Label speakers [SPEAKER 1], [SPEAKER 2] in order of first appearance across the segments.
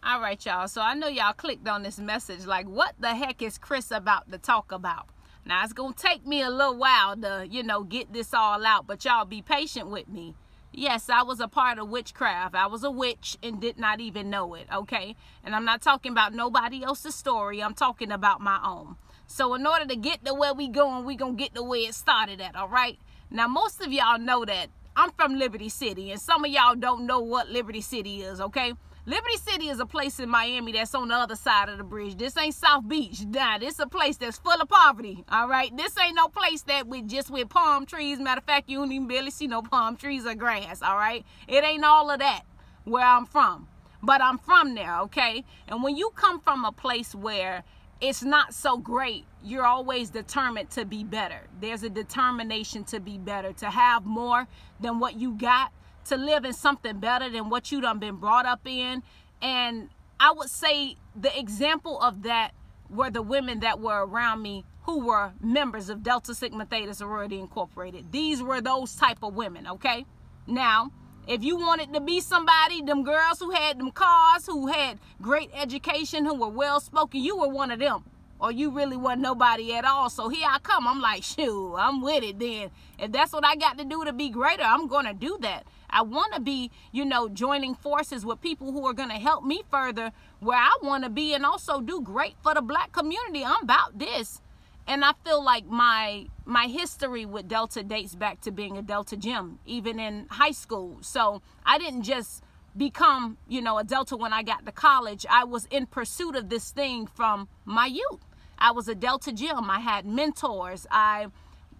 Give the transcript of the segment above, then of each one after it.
[SPEAKER 1] All right, y'all. So I know y'all clicked on this message like, what the heck is Crys about to talk about? Now, it's going to take me a little while to, you know, get this all out, but y'all be patient with me. Yes, I was a part of witchcraft. I was a witch and did not even know it, okay? And I'm not talking about nobody else's story. I'm talking about my own. So in order to get to where we going, we going to get to where it started at, all right? Now, most of y'all know that I'm from Liberty City, and some of y'all don't know what Liberty City is, okay? Liberty City is a place in Miami that's on the other side of the bridge. This ain't South Beach. Nah, this is a place that's full of poverty. All right. This ain't no place that with just with palm trees. Matter of fact, you don't even barely see no palm trees or grass. All right. It ain't all of that where I'm from. But I'm from there, okay? And when you come from a place where it's not so great, you're always determined to be better. There's a determination to be better, to have more than what you got to live in something better than what you done been brought up in. And I would say the example of that were the women that were around me who were members of Delta Sigma Theta Sorority Incorporated. These were those type of women, okay? Now, if you wanted to be somebody, them girls who had them cars, who had great education, who were well spoken, you were one of them. Or you really wasn't nobody at all. So here I come. I'm like, shoot, I'm with it then. If that's what I got to do to be greater, I'm going to do that. I want to be, you know, joining forces with people who are going to help me further where I want to be and also do great for the black community. I'm about this. And I feel like my my history with Delta dates back to being a Delta Gem, even in high school. So I didn't just become, you know, a Delta when I got to college. I was in pursuit of this thing from my youth. I was a Delta Gem. I had mentors. I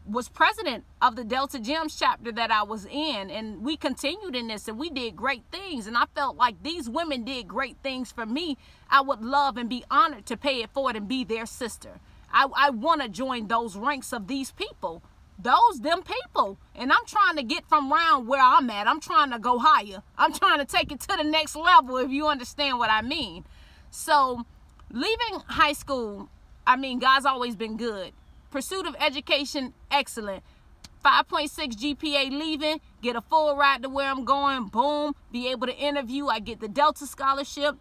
[SPEAKER 1] was president of the Delta Gems chapter that I was in, and we continued in this and we did great things. And I felt like these women did great things for me. I would love and be honored to pay it forward and be their sister. I, I want to join those ranks of these people, those them people. And I'm trying to get from around where I'm at. I'm trying to go higher. I'm trying to take it to the next level, if you understand what I mean. So, leaving high school, I mean, God's always been good pursuit of education, excellent. 5.6 GPA leaving, get a full ride to where I'm going, boom, be able to interview. I get the Delta Scholarship.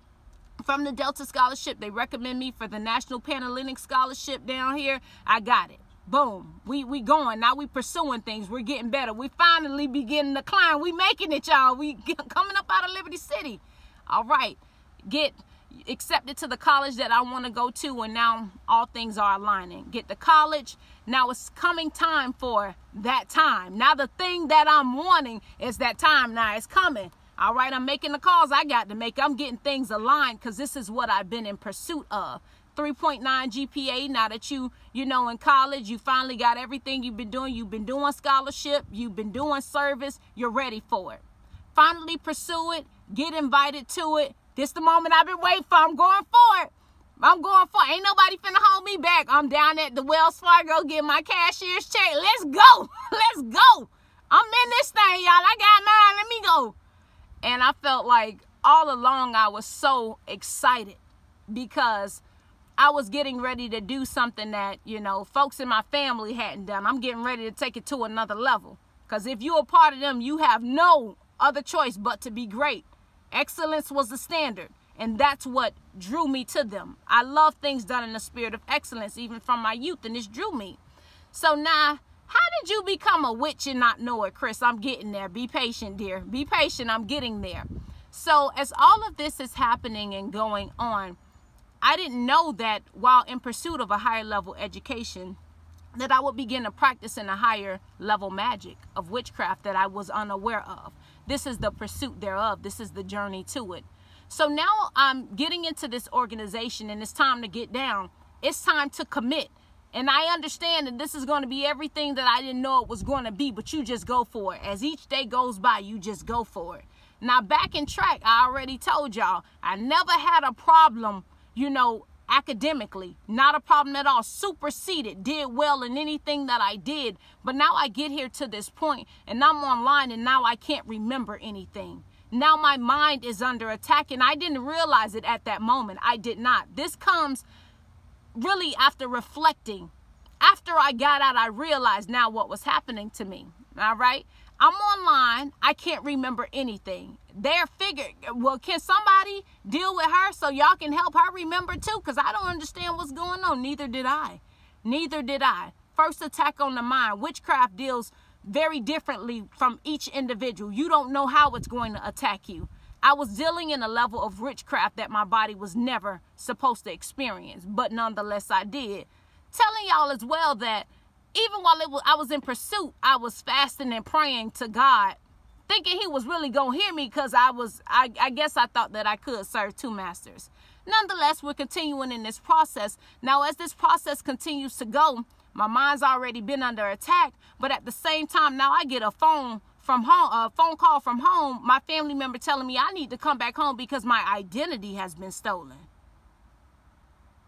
[SPEAKER 1] From the Delta Scholarship, they recommend me for the National Panhellenic Scholarship down here. I got it. Boom. We we going. Now we pursuing things. We're getting better. We finally beginning to climb. We making it, y'all. We get, coming up out of Liberty City. All right. Get accepted to the college that I want to go to, and now all things are aligning. Get to college. Now it's coming time for that time. Now the thing that I'm wanting is that time. Now it's coming. All right, I'm making the calls I got to make. I'm getting things aligned because this is what I've been in pursuit of. 3.9 GPA. Now that you, you know, in college, you finally got everything you've been doing. You've been doing scholarship. You've been doing service. You're ready for it. Finally pursue it. Get invited to it this the moment I've been waiting for. I'm going for it. I'm going for it. Ain't nobody finna hold me back. I'm down at the Wells Fargo getting my cashier's check. Let's go. Let's go. I'm in this thing, y'all. I got mine. Let me go. And I felt like all along I was so excited because I was getting ready to do something that, you know, folks in my family hadn't done. I'm getting ready to take it to another level. Because if you're a part of them, you have no other choice but to be great. Excellence was the standard, and that's what drew me to them. I love things done in the spirit of excellence, even from my youth, and this drew me. So now, how did you become a witch and not know it, Crys? I'm getting there. Be patient, dear. Be patient. I'm getting there. So, as all of this is happening and going on, I didn't know that while in pursuit of a higher level education, that I would begin to practice in a higher level magic of witchcraft that I was unaware of. This is the pursuit thereof. This is the journey to it. So now I'm getting into this organization and it's time to get down. It's time to commit. And I understand that this is going to be everything that I didn't know it was going to be, but you just go for it. As each day goes by, you just go for it. Now, back in track, I already told y'all, I never had a problem, you know, academically not a problem at all superseded did well in anything that i did. But now i get here to this point and i'm online and now i can't remember anything. Now my mind is under attack and i didn't realize it at that moment. I did not. This comes really after reflecting after i got out i realized now what was happening to me all right? I'm online i can't remember anything. They're figured well can somebody deal with her so y'all can help her remember too? Because i don't understand what's going on. Neither did i. Neither did i. First attack on the mind. Witchcraft deals very differently from each individual. You don't know how it's going to attack you. I was dealing in a level of witchcraft that my body was never supposed to experience but nonetheless i did telling y'all as well that even while was, I was in pursuit, I was fasting and praying to God, thinking He was really gonna hear me because I was, I, I guess I thought that I could serve two masters. Nonetheless, we're continuing in this process. Now, as this process continues to go, my mind's already been under attack, but at the same time, now I get a phone from home, a phone call from home, my family member telling me I need to come back home because my identity has been stolen.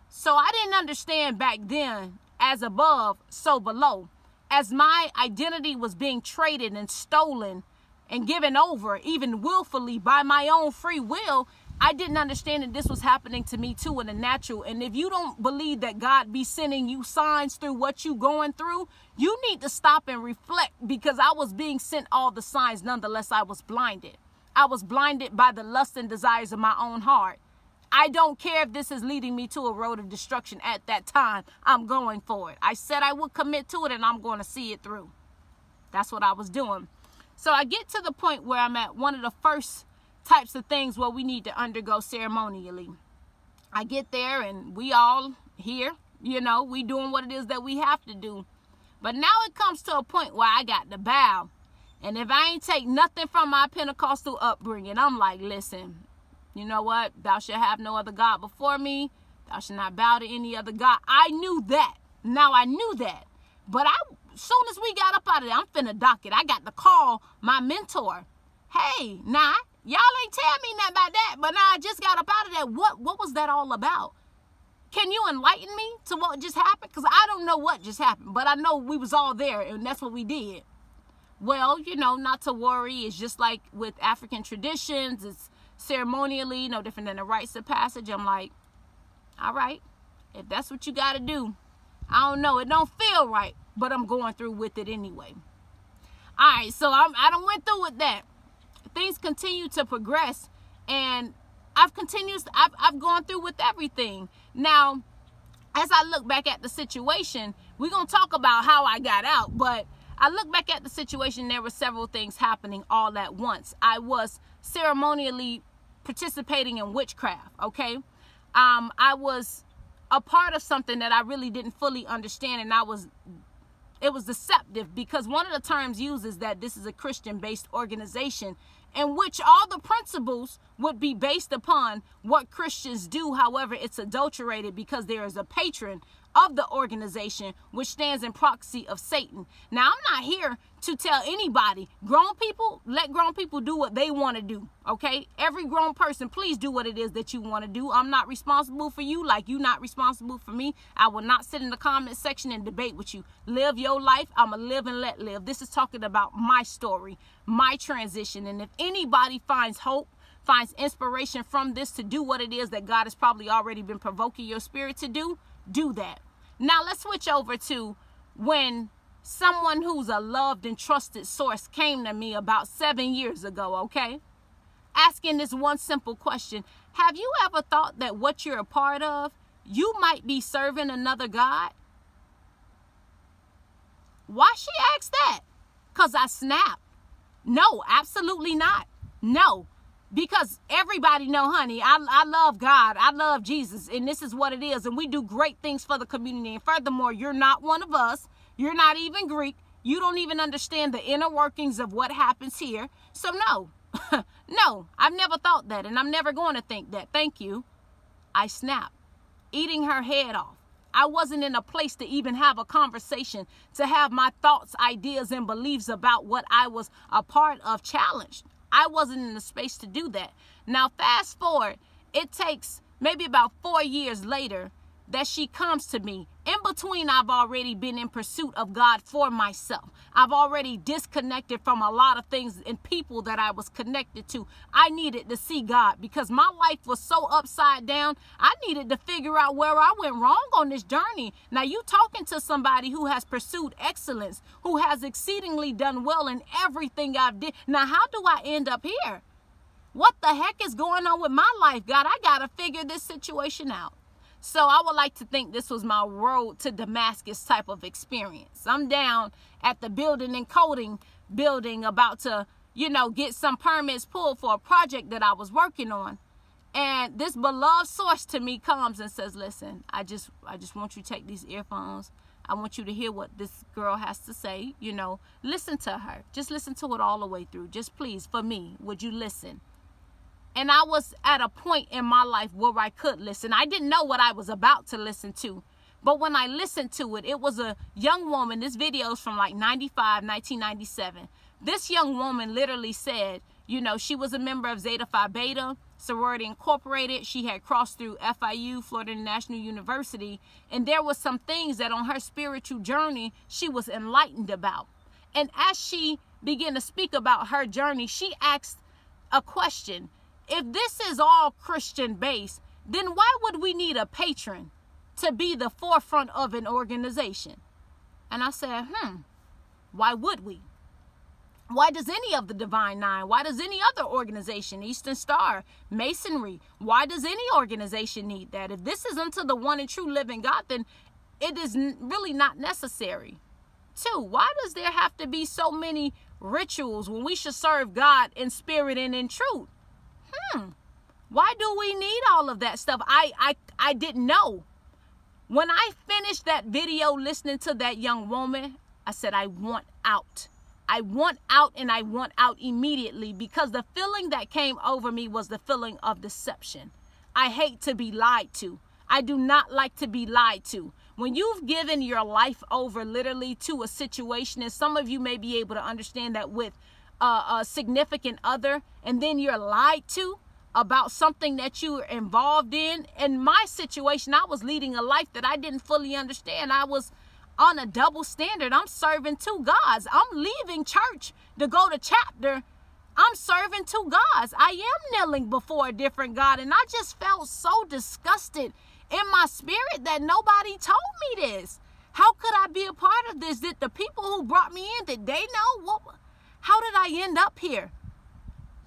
[SPEAKER 1] So I didn't understand back then as above, so below. As my identity was being traded and stolen and given over, even willfully by my own free will, I didn't understand that this was happening to me too in the natural. And if you don't believe that God be sending you signs through what you going through, you need to stop and reflect because I was being sent all the signs. Nonetheless, I was blinded. I was blinded by the lust and desires of my own heart. I don't care if this is leading me to a road of destruction at that time. I'm going for it. I said I would commit to it and I'm going to see it through. That's what I was doing. So I get to the point where I'm at one of the first types of things where we need to undergo ceremonially. I get there and we all here, you know, we doing what it is that we have to do. But now it comes to a point where I got to bow. And if I ain't take nothing from my Pentecostal upbringing, I'm like, listen, you know what? Thou shalt have no other God before me. Thou shalt not bow to any other God. I knew that. Now I knew that. But I soon as we got up out of there, I'm finna dock it. I got to call my mentor. Hey, nah, y'all ain't tell me nothing about that. But now I just got up out of there. What what was that all about? Can you enlighten me to what just happened? Because I don't know what just happened, but I know we was all there and that's what we did. Well, you know, not to worry. It's just like with African traditions. It's ceremonially, no different than the rites of passage. I'm like, all right, if that's what you got to do, I don't know. It don't feel right, but I'm going through with it anyway. All right, so I'm, I don't went through with that. Things continue to progress, and I've continued. I've, I've gone through with everything. Now, as I look back at the situation, we're gonna talk about how I got out, but I look back at the situation. There were several things happening all at once. I was ceremonially participating in witchcraft, okay? Um, I was a part of something that I really didn't fully understand and I was it was deceptive because one of the terms uses that this is a Christian based organization in which all the principles would be based upon what Christians do. However, it's adulterated because there is a patron of the organization, which stands in proxy of Satan. Now, I'm not here to tell anybody, grown people, let grown people do what they want to do, okay? Every grown person, please do what it is that you want to do. I'm not responsible for you like you're not responsible for me. I will not sit in the comment section and debate with you. Live your life. I'm a live and let live. This is talking about my story, my transition. And if anybody finds hope, finds inspiration from this to do what it is that God has probably already been provoking your spirit to do, do that. Now let's switch over to when someone who's a loved and trusted source came to me about seven years ago, okay? Asking this one simple question Have you ever thought that what you're a part of, you might be serving another God? Why she asked that? Because I snapped. No, absolutely not. No, because everybody know honey I, I love god. I love jesus and this is what it is and we do great things for the community. And furthermore you're not one of us. You're not even greek. You don't even understand the inner workings of what happens here. So no. No i've never thought that and i'm never going to think that. Thank you. I snap eating her head off. I wasn't in a place to even have a conversation, to have my thoughts, ideas, and beliefs about what I was a part of challenged. I wasn't in the space to do that. Now, fast forward, it takes maybe about four years later that she comes to me. In between, I've already been in pursuit of God for myself. I've already disconnected from a lot of things and people that I was connected to. I needed to see God because my life was so upside down. I needed to figure out where I went wrong on this journey. Now, you talking to somebody who has pursued excellence, who has exceedingly done well in everything I've did. Now, how do I end up here? What the heck is going on with my life, God? I got to figure this situation out. So I would like to think this was my road to Damascus type of experience. I'm down at the building and coding building about to, you know, get some permits pulled for a project that I was working on. And this beloved source to me comes and says, "Listen, I just I just want you to take these earphones. I want you to hear what this girl has to say, you know. Listen to her. Just listen to it all the way through. Just please for me, would you listen?" And I was at a point in my life where I could listen. I didn't know what I was about to listen to. But when I listened to it, it was a young woman. This video is from like 95, 1997. This young woman literally said, you know, she was a member of Zeta Phi Beta, Sorority Incorporated. She had crossed through FIU, Florida International University. And there was some things that on her spiritual journey, she was enlightened about. And as she began to speak about her journey, she asked a question if this is all Christian based, then why would we need a patron to be the forefront of an organization? And I said, hmm, why would we? Why does any of the Divine Nine, why does any other organization, Eastern Star, Masonry, why does any organization need that? If this is unto the one and true living God, then it is really not necessary. Two, why does there have to be so many rituals when we should serve God in spirit and in truth? Hmm, why do we need all of that stuff? I, I, I didn't know. When I finished that video listening to that young woman, I said, I want out. I want out and I want out immediately because the feeling that came over me was the feeling of deception. I hate to be lied to. I do not like to be lied to. When you've given your life over literally to a situation, and some of you may be able to understand that with a, a significant other and then you're lied to about something that you were involved in. In my situation, I was leading a life that I didn't fully understand. I was on a double standard. I'm serving two gods. I'm leaving church to go to chapter. I'm serving two gods. I am kneeling before a different God. And I just felt so disgusted in my spirit that nobody told me this. How could I be a part of this? Did the people who brought me in, did they know what how did I end up here?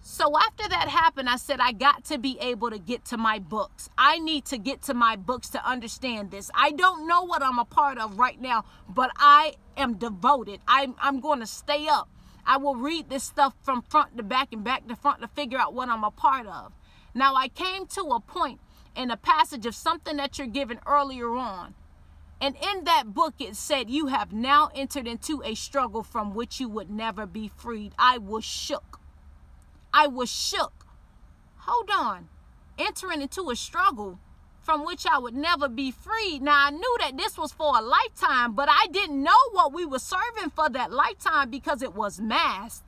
[SPEAKER 1] So after that happened, I said, I got to be able to get to my books. I need to get to my books to understand this. I don't know what I'm a part of right now, but I am devoted. I'm, I'm going to stay up. I will read this stuff from front to back and back to front to figure out what I'm a part of. Now, I came to a point in a passage of something that you're given earlier on and in that book, it said, You have now entered into a struggle from which you would never be freed. I was shook. I was shook. Hold on. Entering into a struggle from which I would never be freed. Now, I knew that this was for a lifetime, but I didn't know what we were serving for that lifetime because it was masked.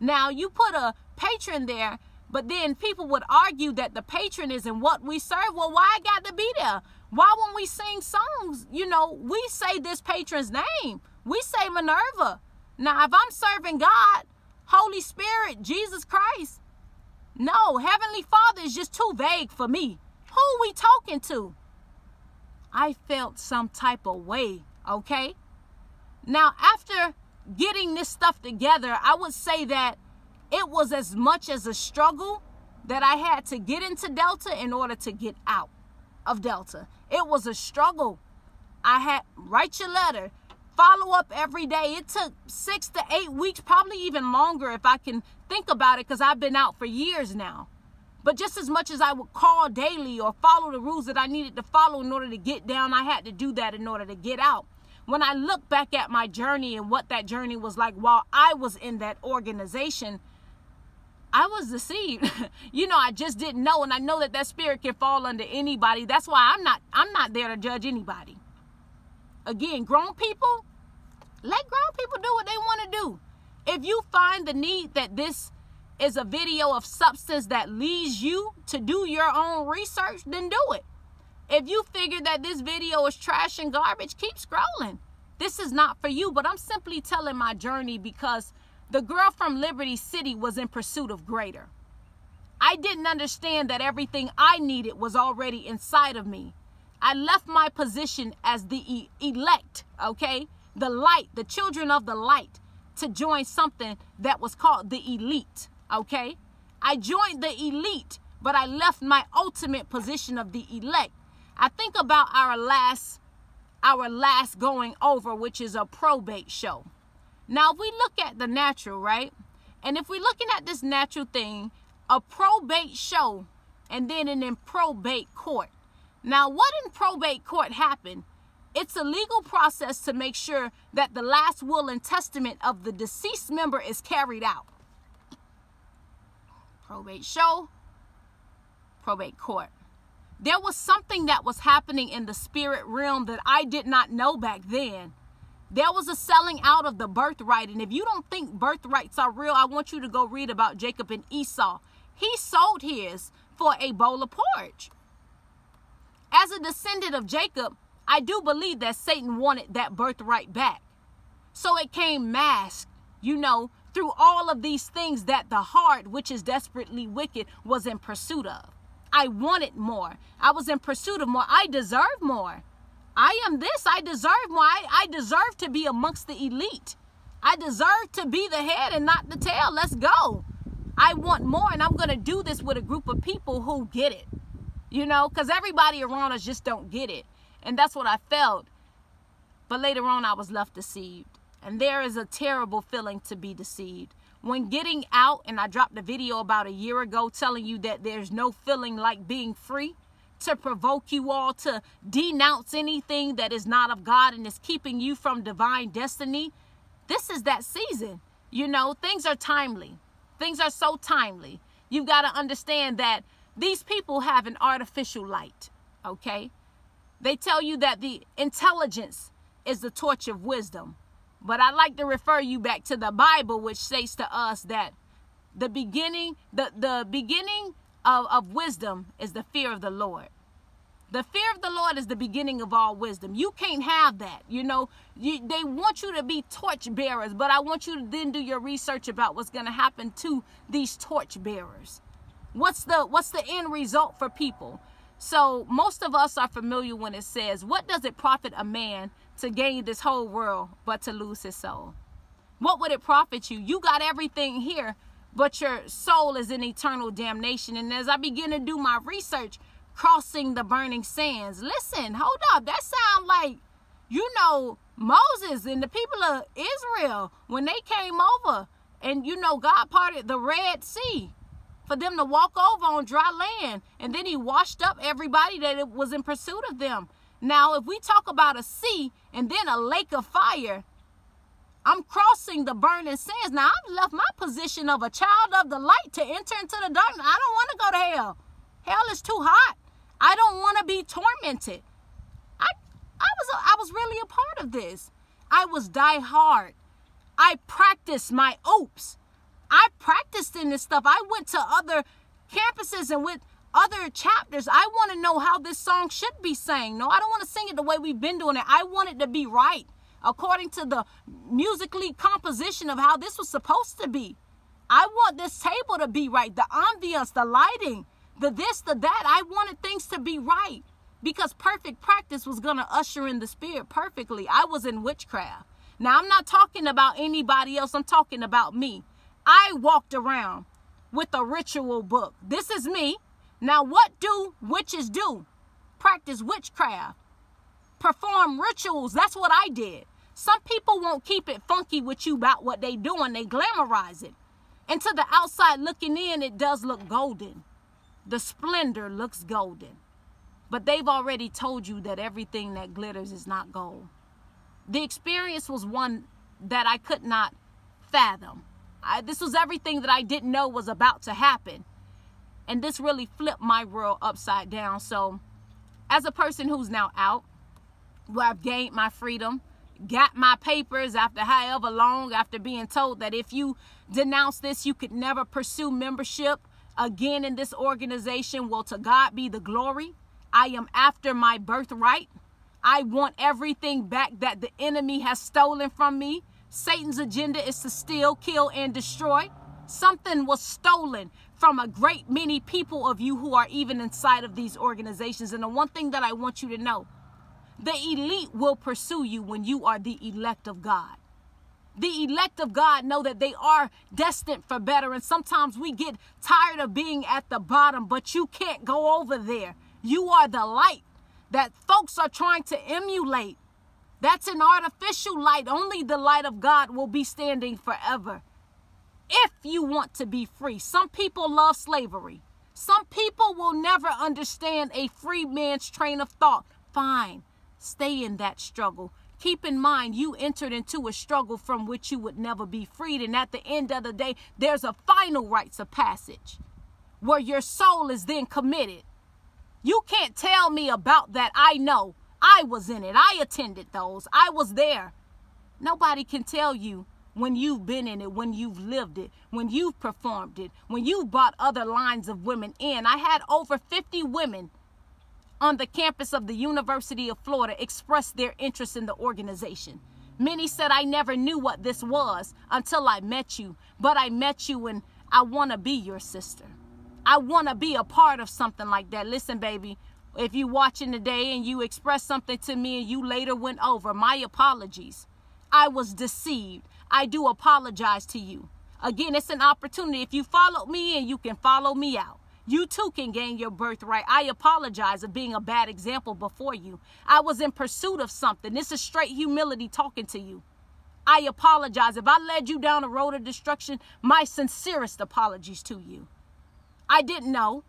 [SPEAKER 1] Now, you put a patron there, but then people would argue that the patron isn't what we serve. Well, why I got to be there? Why when we sing songs, you know, we say this patron's name. We say Minerva. Now, if I'm serving God, Holy Spirit, Jesus Christ, no, Heavenly Father is just too vague for me. Who we talking to? I felt some type of way, okay? Now, after getting this stuff together, I would say that it was as much as a struggle that I had to get into Delta in order to get out of Delta. It was a struggle. I had write your letter, follow up every day. It took six to eight weeks, probably even longer if I can think about it, because I've been out for years now. But just as much as I would call daily or follow the rules that I needed to follow in order to get down, I had to do that in order to get out. When I look back at my journey and what that journey was like while I was in that organization, I was deceived. you know, I just didn't know and I know that that spirit can fall under anybody. That's why I'm not I'm not there to judge anybody. Again, grown people, let grown people do what they want to do. If you find the need that this is a video of substance that leads you to do your own research, then do it. If you figure that this video is trash and garbage, keep scrolling. This is not for you, but I'm simply telling my journey because the girl from Liberty City was in pursuit of greater. I didn't understand that everything I needed was already inside of me. I left my position as the elect, okay? The light, the children of the light, to join something that was called the elite, okay? I joined the elite, but I left my ultimate position of the elect. I think about our last our last going over, which is a probate show. Now, if we look at the natural, right? And if we're looking at this natural thing, a probate show and then an in probate court. Now, what in probate court happened? It's a legal process to make sure that the last will and testament of the deceased member is carried out. Probate show, probate court. There was something that was happening in the spirit realm that I did not know back then. There was a selling out of the birthright. And if you don't think birthrights are real, I want you to go read about Jacob and Esau. He sold his for a bowl of porridge. As a descendant of Jacob, I do believe that Satan wanted that birthright back. So it came masked, you know, through all of these things that the heart, which is desperately wicked, was in pursuit of. I wanted more. I was in pursuit of more. I deserve more. I am this. I deserve more. I, I deserve to be amongst the elite. I deserve to be the head and not the tail. Let's go. I want more, and I'm going to do this with a group of people who get it. You know, because everybody around us just don't get it. And that's what I felt. But later on, I was left deceived. And there is a terrible feeling to be deceived. When getting out, and I dropped a video about a year ago telling you that there's no feeling like being free to provoke you all to denounce anything that is not of God and is keeping you from divine destiny. This is that season. You know, things are timely. Things are so timely. You've got to understand that these people have an artificial light, okay? They tell you that the intelligence is the torch of wisdom. But I like to refer you back to the Bible, which says to us that the beginning, the, the beginning of, of wisdom is the fear of the Lord. The fear of the Lord is the beginning of all wisdom. You can't have that. You know, you, they want you to be torch bearers, but I want you to then do your research about what's going to happen to these torch bearers. What's the what's the end result for people? So most of us are familiar when it says, "What does it profit a man to gain this whole world but to lose his soul? What would it profit you? You got everything here, but your soul is in eternal damnation." And as I begin to do my research, crossing the burning sands. Listen, hold up. That sound like, you know, Moses and the people of Israel when they came over and, you know, God parted the Red Sea for them to walk over on dry land. And then he washed up everybody that was in pursuit of them. Now, if we talk about a sea and then a lake of fire, I'm crossing the burning sands. Now, I've left my position of a child of the light to enter into the darkness. I don't want to go to hell. Hell is too hot. I don't want to be tormented. I I was I was really a part of this. I was die hard. I practiced my oops. I practiced in this stuff. I went to other campuses and with other chapters. I want to know how this song should be sang. No, I don't want to sing it the way we've been doing it. I want it to be right according to the musically composition of how this was supposed to be. I want this table to be right, the ambiance, the lighting, the this, the that. I wanted things to be right because perfect practice was going to usher in the spirit perfectly. I was in witchcraft. Now, I'm not talking about anybody else, I'm talking about me. I walked around with a ritual book. This is me. Now, what do witches do? Practice witchcraft, perform rituals. That's what I did. Some people won't keep it funky with you about what they doing. They glamorize it. And to the outside looking in, it does look golden. The splendor looks golden. But they've already told you that everything that glitters is not gold. The experience was one that I could not fathom. I, this was everything that I didn't know was about to happen. And this really flipped my world upside down. So, as a person who's now out, where I've gained my freedom, got my papers after however long, after being told that if you denounce this, you could never pursue membership again in this organization. Well, to God be the glory. I am after my birthright. I want everything back that the enemy has stolen from me. Satan's agenda is to steal, kill, and destroy. Something was stolen from a great many people of you who are even inside of these organizations. And the one thing that I want you to know the elite will pursue you when you are the elect of God. The elect of God know that they are destined for better. And sometimes we get tired of being at the bottom, but you can't go over there. You are the light that folks are trying to emulate. That's an artificial light. Only the light of God will be standing forever. If you want to be free, some people love slavery. Some people will never understand a free man's train of thought. Fine, stay in that struggle. Keep in mind, you entered into a struggle from which you would never be freed. And at the end of the day, there's a final rites of passage where your soul is then committed. You can't tell me about that. I know. I was in it. I attended those. I was there. Nobody can tell you when you've been in it, when you've lived it, when you've performed it, when you've brought other lines of women in. I had over 50 women on the campus of the University of Florida expressed their interest in the organization. Many said, I never knew what this was until I met you, but I met you and I want to be your sister. I want to be a part of something like that. Listen, baby, if you watching today and you express something to me and you later went over, my apologies. I was deceived. I do apologize to you. Again, it's an opportunity. If you follow me and you can follow me out. You too can gain your birthright. I apologize of being a bad example before you. I was in pursuit of something. This is straight humility talking to you. I apologize. If I led you down a road of destruction, my sincerest apologies to you. I didn't know.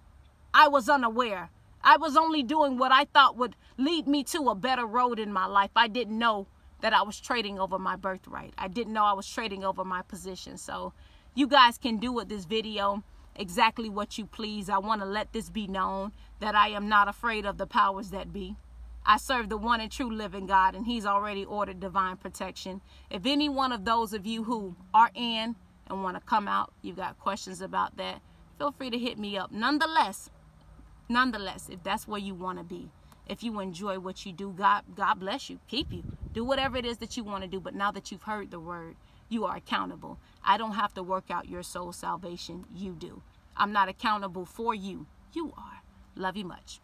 [SPEAKER 1] I was unaware. I was only doing what I thought would lead me to a better road in my life. I didn't know that I was trading over my birthright. I didn't know I was trading over my position. So you guys can do with this video exactly what you please. I want to let this be known that I am not afraid of the powers that be. I serve the one and true living God, and He's already ordered divine protection. If any one of those of you who are in and want to come out, you've got questions about that, feel free to hit me up. Nonetheless, nonetheless, if that's where you want to be, if you enjoy what you do, God, God bless you, keep you. Do whatever it is that you want to do. But now that you've heard the word, you are accountable. I don't have to work out your soul salvation. You do. I'm not accountable for you. You are. Love you much.